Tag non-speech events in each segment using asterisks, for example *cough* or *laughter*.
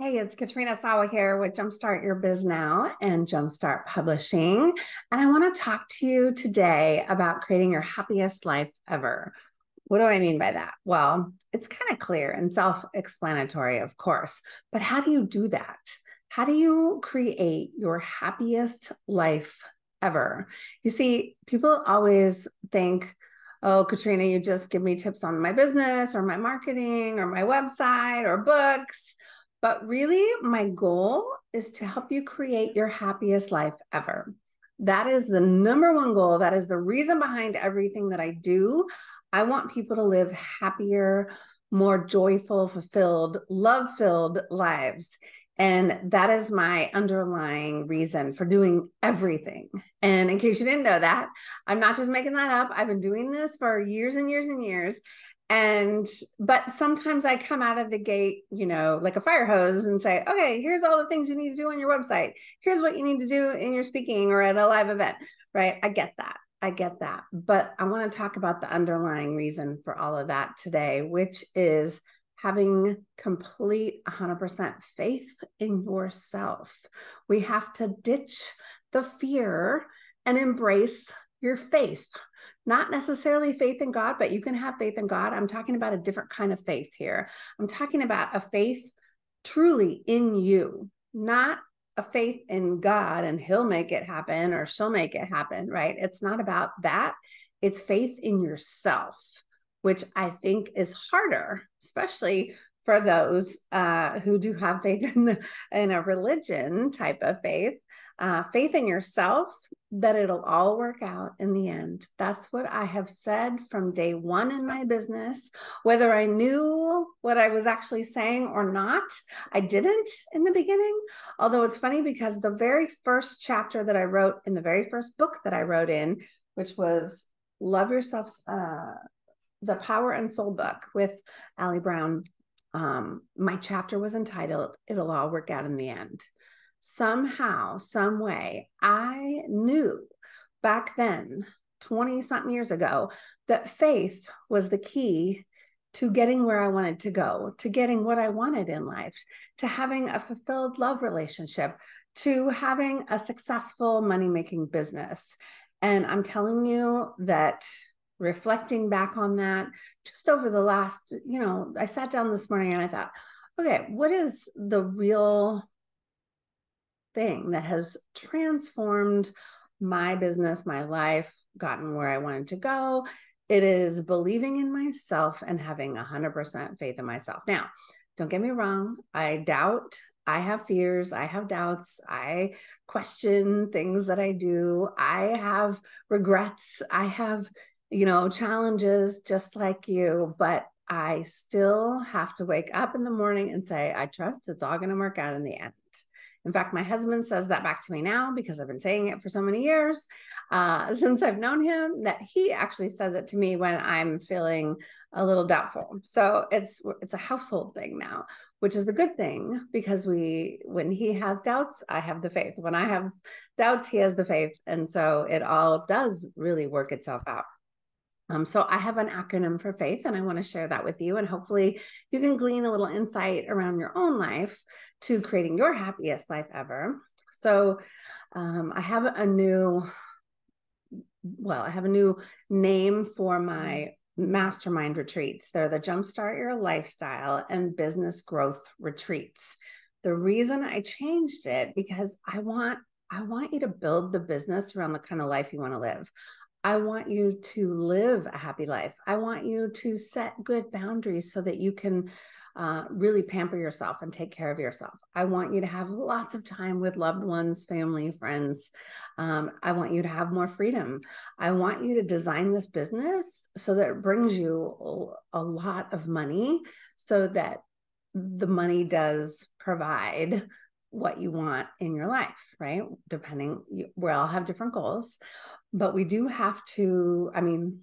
Hey, it's Katrina Sawa here with Jumpstart Your Biz Now and Jumpstart Publishing. And I want to talk to you today about creating your happiest life ever. What do I mean by that? Well, it's kind of clear and self explanatory, of course, but how do you do that? How do you create your happiest life ever? You see, people always think, oh, Katrina, you just give me tips on my business or my marketing or my website or books but really, my goal is to help you create your happiest life ever. That is the number one goal. That is the reason behind everything that I do. I want people to live happier, more joyful, fulfilled, love filled lives. And that is my underlying reason for doing everything. And in case you didn't know that, I'm not just making that up. I've been doing this for years and years and years and but sometimes i come out of the gate you know like a fire hose and say okay here's all the things you need to do on your website. Here's what you need to do in your speaking or at a live event. Right? I get that. I get that. But i want to talk about the underlying reason for all of that today which is having complete 100% faith in yourself. We have to ditch the fear and embrace your faith not necessarily faith in God, but you can have faith in God. I'm talking about a different kind of faith here. I'm talking about a faith truly in you, not a faith in God and he'll make it happen or she'll make it happen, right? It's not about that. It's faith in yourself, which I think is harder, especially for those uh, who do have faith *laughs* in, the, in a religion type of faith uh, faith in yourself that it'll all work out in the end. That's what I have said from day one in my business. Whether I knew what I was actually saying or not, I didn't in the beginning. Although it's funny because the very first chapter that I wrote in the very first book that I wrote in, which was Love Yourself, uh, the Power and Soul book with Ali Brown. Um, my chapter was entitled It'll All Work Out in the End somehow, some way, I knew back then, 20 something years ago, that faith was the key to getting where I wanted to go, to getting what I wanted in life, to having a fulfilled love relationship, to having a successful money making business. And I'm telling you that reflecting back on that, just over the last, you know, I sat down this morning and I thought, okay, what is the real thing that has transformed my business, my life, gotten where I wanted to go. It is believing in myself and having 100% faith in myself. Now, don't get me wrong, I doubt, I have fears, I have doubts, I question things that I do, I have regrets, I have, you know, challenges just like you, but I still have to wake up in the morning and say, I trust it's all going to work out in the end. In fact, my husband says that back to me now because I've been saying it for so many years uh, *laughs* since I've known him that he actually says it to me when I'm feeling a little doubtful. So it's it's a household thing now, which is a good thing because we when he has doubts, I have the faith. When I have doubts, he has the faith, and so it all does really work itself out. Um, so I have an acronym for faith, and I want to share that with you. And hopefully, you can glean a little insight around your own life to creating your happiest life ever. So um, I have a new, well, I have a new name for my mastermind retreats. They're the Jumpstart Your Lifestyle and Business Growth Retreats. The reason I changed it because I want I want you to build the business around the kind of life you want to live. I want you to live a happy life. I want you to set good boundaries so that you can uh, really pamper yourself and take care of yourself. I want you to have lots of time with loved ones, family, friends. Um, I want you to have more freedom. I want you to design this business so that it brings you a lot of money so that the money does provide what you want in your life, right? Depending, we all have different goals, but we do have to, I mean,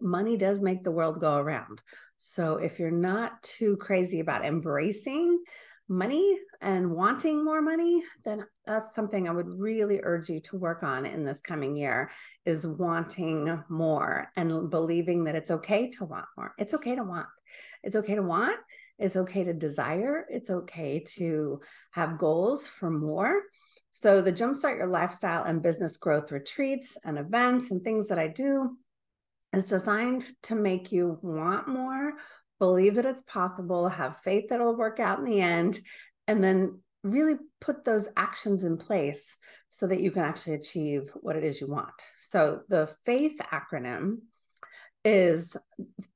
money does make the world go around. So if you're not too crazy about embracing money and wanting more money, then that's something I would really urge you to work on in this coming year is wanting more and believing that it's okay to want more. It's okay to want. It's okay to want. It's okay to desire. It's okay to have goals for more. So, the Jumpstart Your Lifestyle and Business Growth retreats and events and things that I do is designed to make you want more, believe that it's possible, have faith that it'll work out in the end, and then really put those actions in place so that you can actually achieve what it is you want. So, the FAITH acronym is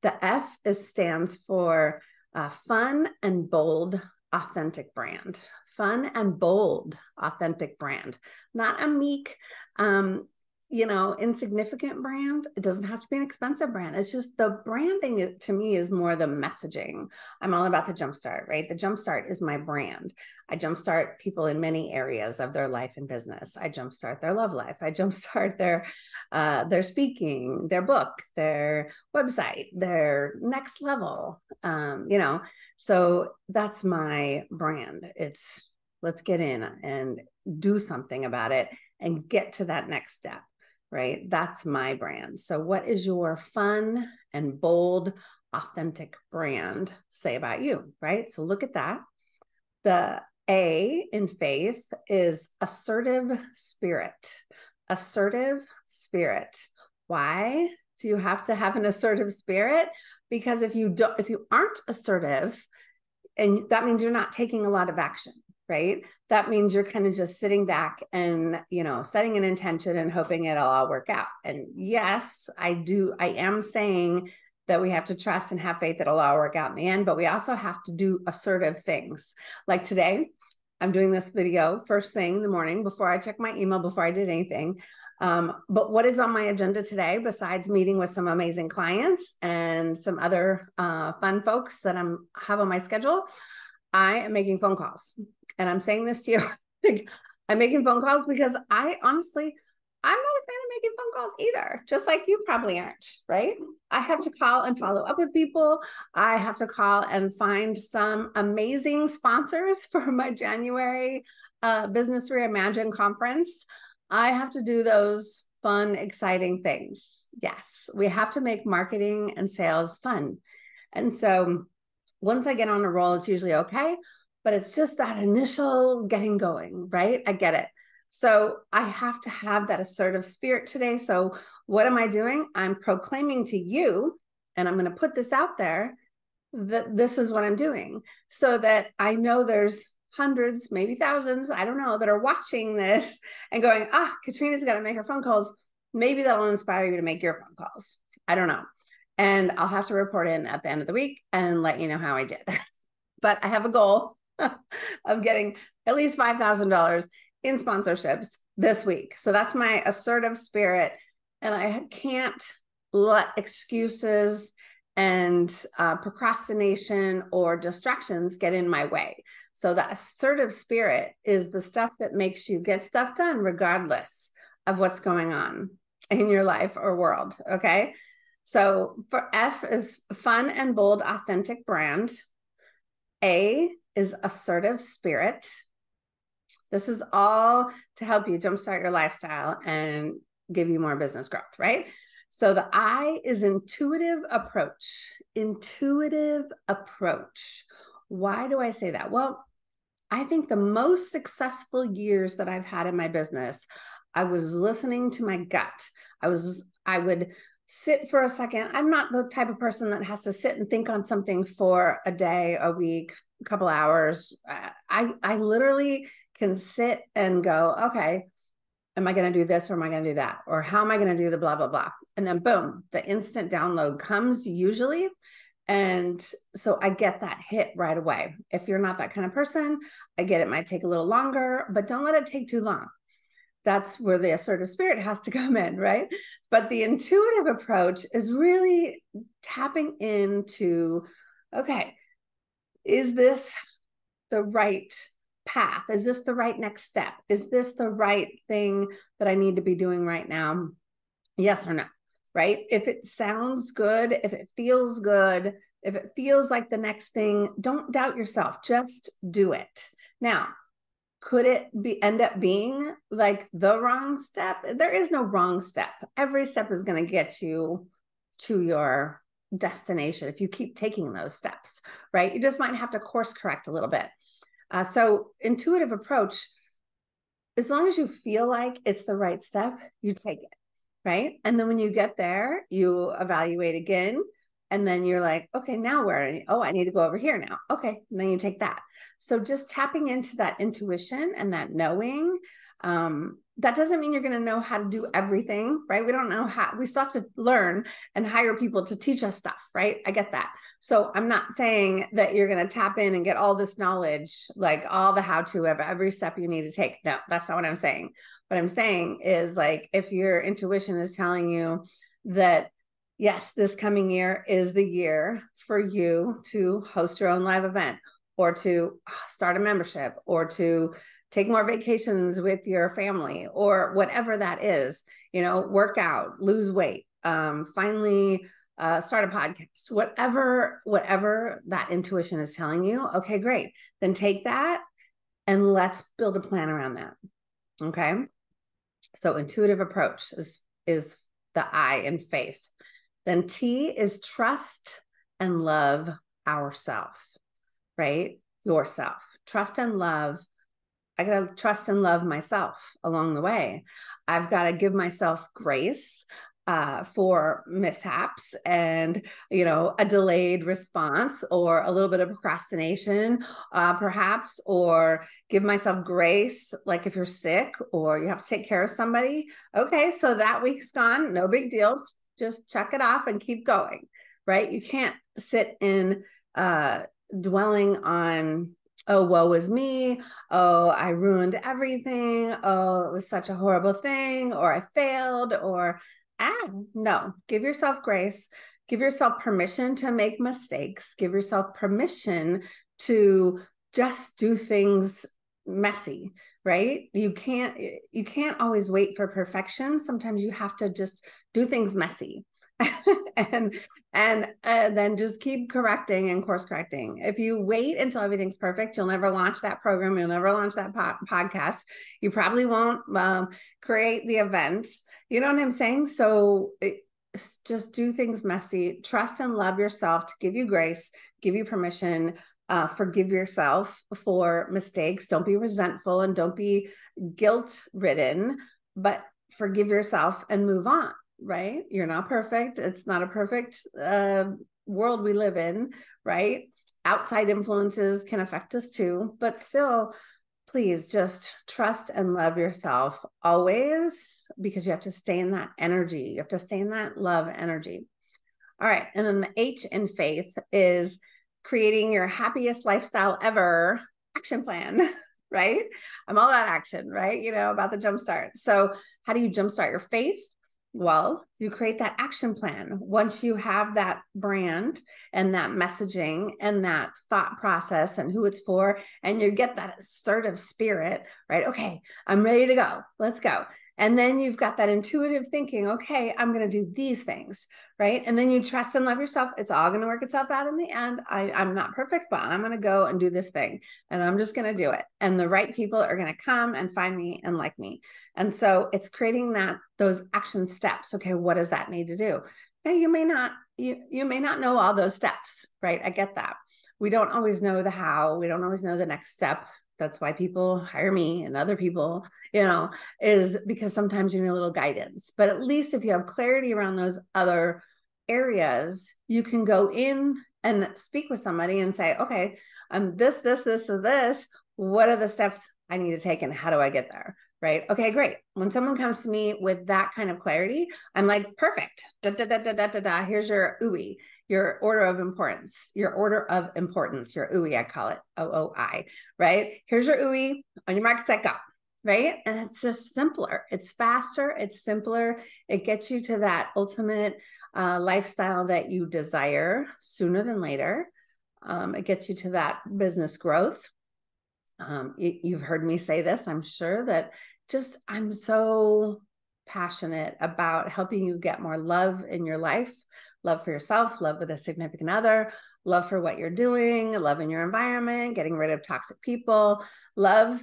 the F is stands for uh, fun and bold authentic brand fun and bold authentic brand. Not a meek um, you know, insignificant brand. It doesn't have to be an expensive brand. It's just the branding to me is more the messaging. I'm all about the jumpstart, right? The jumpstart is my brand. I jumpstart people in many areas of their life and business. I jumpstart their love life. I *laughs* jumpstart their uh, their speaking, their book, their website, their next level. Um, you know, so that's my brand. It's let's get in and do something about it and get to that next step right? That's my brand. So, what is your fun and bold, authentic brand say about you, right? So, look at that. The A in faith is assertive spirit. Assertive spirit. Why do you have to have an assertive spirit? Because if you don't, if you aren't assertive, and that means you're not taking a lot of action right? That means you're kind of just sitting back and you know setting an intention and hoping it'll all work out. And yes i do i am saying that we have to trust and have faith that it'll all work out in the end but we also have to do assertive things. Like today i'm doing this video first thing in the morning before i check my email before i did anything. Um, but what is on my agenda today, besides meeting with some amazing clients and some other uh, fun folks that I'm have on my schedule, I am making phone calls and I'm saying this to you, *laughs* I'm making phone calls because I honestly, I'm not a fan of making phone calls either, just like you probably aren't, right? I have to call and follow up with people. I have to call and find some amazing sponsors *laughs* for my January uh, Business Reimagine conference. I have to do those fun, exciting things. Yes, we have to make marketing and sales fun. And so once I get on a roll, it's usually okay but it's just that initial getting going, right? I get it. So I have to have that assertive spirit today. So what am I doing? I'm proclaiming to you, and I'm going to put this out there that this is what I'm doing so that I know there's hundreds, maybe thousands, I don't know, that are watching this *laughs* and going, ah, Katrina's got to make her phone calls. Maybe that'll inspire you to make your phone calls. I don't know. And I'll have to report in at the end of the week and let you know how I did. *laughs* but I have a goal *laughs* of getting at least $5,000 in sponsorships this week. So that's my assertive spirit. And I can't let excuses and uh, procrastination or distractions get in my way. So that assertive spirit is the stuff that makes you get stuff done regardless of what's going on in your life or world. Okay. So for F is fun and bold, authentic brand. A is assertive spirit. This is all to help you jumpstart your lifestyle and give you more business growth, right? So the I is intuitive approach. Intuitive approach. Why do I say that? Well, I think the most successful years that I've had in my business, I was listening to my gut. I was I would sit for a second. I'm not the type of person that has to sit and think on something for a day, a week, a couple hours. Uh, I I literally can sit and go, okay, am I going to do this or am I going to do that? Or how am I going to do the blah blah blah? And then boom, the instant download comes usually. And so I get that hit right away. If you're not that kind of person, I get it might take a little longer, but don't let it take too long that's where the assertive spirit has to *laughs* come in, right? But the intuitive approach is really tapping into okay, is this the right path? Is this the right next step? Is this the right thing that I need to be doing right now? Yes or no? right? If it sounds good, if it feels good, if it feels like the next thing, don't doubt yourself. Just do it. Now, could it be end up being like the wrong step? There is no wrong step. Every step is going to get you to your destination if you keep taking those steps, right? You just might have to course correct a little bit. Uh, so, intuitive approach, as long as you feel like it's the right step, you take it, right? And then when you get there, you evaluate again and then you're like okay now where oh i need to go over here now. Okay and then you take that. So just tapping into that intuition and that knowing um, that doesn't mean you're going to know how to do everything right? We don't know how we still have to learn and hire people to teach us stuff right? I get that. So i'm not saying that you're going to tap in and get all this knowledge like all the how to of every step you need to take. No that's not what i'm saying. What i'm saying is like if your intuition is telling you that yes, this coming year is the year for you to host your own live event or to start a membership or to take more vacations with your family or whatever that is, you know, work out, lose weight, um, finally uh, start a podcast, whatever, whatever that intuition is telling you. Okay, great. Then take that and let's build a plan around that. Okay. So intuitive approach is, is the I in faith. Then T is trust and love ourself, right? Yourself. Trust and love. I got to trust and love myself along the way. I've got to give myself grace uh, for mishaps and you know a delayed response or a little bit of procrastination uh, perhaps or give myself grace like if you're sick or you have to take care of somebody okay so that week's gone no big deal just check it off and keep going right? You can't sit in uh dwelling on oh woe is me oh i ruined everything oh it was such a horrible thing or i failed or ah no. Give yourself grace. Give yourself permission to make mistakes. Give yourself permission to just do things messy right? You can't you can't always wait for perfection. Sometimes you have to just do things messy. *laughs* And and uh, then just keep correcting and course correcting. If you wait until everything's perfect you'll never launch that program you'll never launch that po- podcast. You probably won't um, create the event. You know what i'm saying? So it, just do things messy. Trust and love yourself to give you grace give you permission uh, forgive yourself for mistakes. Don't be resentful and don't be guilt ridden, but forgive yourself and move on, right? You're not perfect. It's not a perfect uh, world we live in, right? Outside influences can affect us too, but still, please just trust and love yourself always because you have to stay in that energy. You have to stay in that love energy. All right. And then the H in faith is creating your happiest lifestyle ever action plan, *laughs* right? I'm all about action, right? You know, about the jumpstart. So, how do you jumpstart your faith? Well, you create that action plan. Once you have that brand and that messaging and that thought process and who it's for, and you get that assertive spirit, right? Okay, I'm ready to go. Let's go. And then you've got that intuitive thinking, okay, I'm going to do these things, right? And then you trust and love yourself. It's all going to work itself out in the end. I, I'm not perfect, but I'm going to go and do this thing and I'm just going to do it. And the right people are going to come and find me and like me. And so it's creating that, those action steps. Okay, what does that need to do? Now you may not, you, you may not know all those steps, right? I get that. We don't always know the how. We don't always know the next step that's why people hire me and other people you know is because sometimes you need a little guidance. But at least if you have clarity around those other areas you can go in and speak with somebody and say okay i'm this this this this. What are the steps i need to take and how do i get there right okay great when someone comes to me with that kind of clarity i'm like perfect da, da, da, da, da, da, da. here's your OOI your order of importance, your order of importance, your OOI, I call it OOI, right? Here's your OOI on your market set, go, right? And it's just simpler. It's faster, it's simpler. It gets you to that ultimate uh, lifestyle that you desire sooner than later. Um, it gets you to that business growth. Um, you, you've heard me say this, I'm sure that just I'm so passionate about helping you get more love in your life love for yourself, love with a significant other, love for what you're doing, love in your environment, getting rid of toxic people, love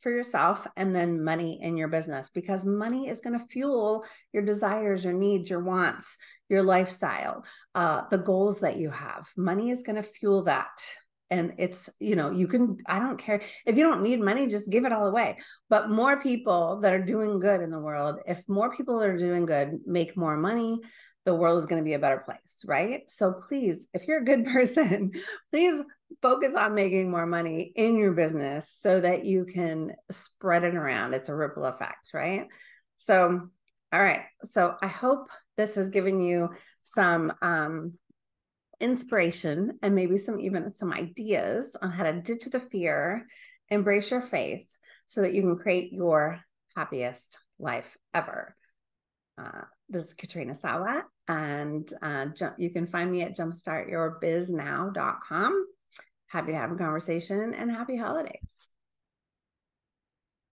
for yourself, and then money in your business because money is going to fuel your desires, your needs, your wants, your lifestyle, uh, the goals that you have. Money is going to fuel that and it's you know you can i don't care. If you don't need money just give it all away. But more people that are doing good in the world if more people are doing good make more money the world is going to be a better place right? So please if you're a good *laughs* person please focus on making more money in your business so that you can spread it around. It's a ripple effect right? So all right. So i hope this has given you some um inspiration and maybe some even some ideas on how to ditch the fear, embrace your faith so that you can create your happiest life ever. Uh, this is Katrina Sawa, and uh, you can find me at jumpstartyourbiznow.com. Happy to have a conversation and happy holidays.